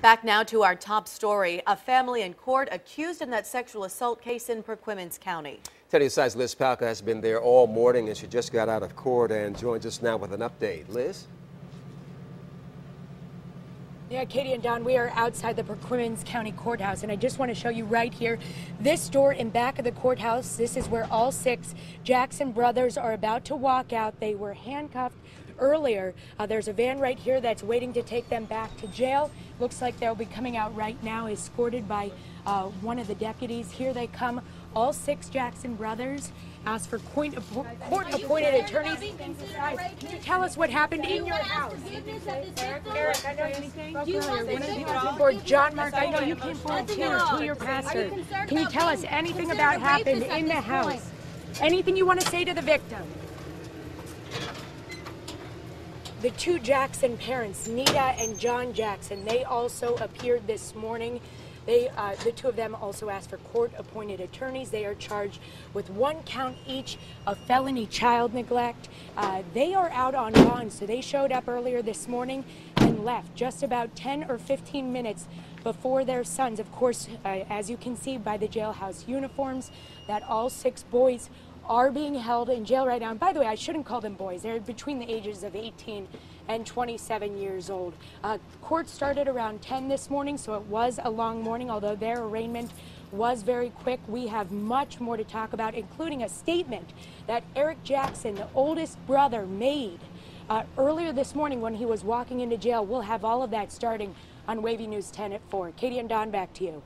Back now to our top story. A family in court accused in that sexual assault case in Perquimans County. 10 News size Liz Palka has been there all morning and she just got out of court and joins us now with an update. Liz? Yeah, Katie and Don, we are outside the Perquimans County Courthouse, and I just want to show you right here this door in back of the courthouse. This is where all six Jackson brothers are about to walk out. They were handcuffed earlier. Uh, there's a van right here that's waiting to take them back to jail. Looks like they'll be coming out right now, escorted by uh, one of the deputies. Here they come, all six Jackson brothers. Ask for court-appointed attorneys. Guys, can you tell us what happened in your house? Eric, I know John Mark, I know you came forward too, to your pastor. Can you tell us anything about what happened in the house? Anything you want to say to the victim? The two Jackson parents, Nita and John Jackson, they also appeared this morning. They, uh, the two of them also asked for court-appointed attorneys. They are charged with one count each of felony child neglect. Uh, they are out on bond, so they showed up earlier this morning and left just about 10 or 15 minutes before their sons. Of course, uh, as you can see by the jailhouse uniforms, that all six boys are being held in jail right now. And by the way, I shouldn't call them boys. They're between the ages of 18 and 27 years old. Uh, court started around 10 this morning, so it was a long morning, although their arraignment was very quick. We have much more to talk about, including a statement that Eric Jackson, the oldest brother, made uh, earlier this morning when he was walking into jail. We'll have all of that starting on Wavy News 10 at 4. Katie and Don, back to you.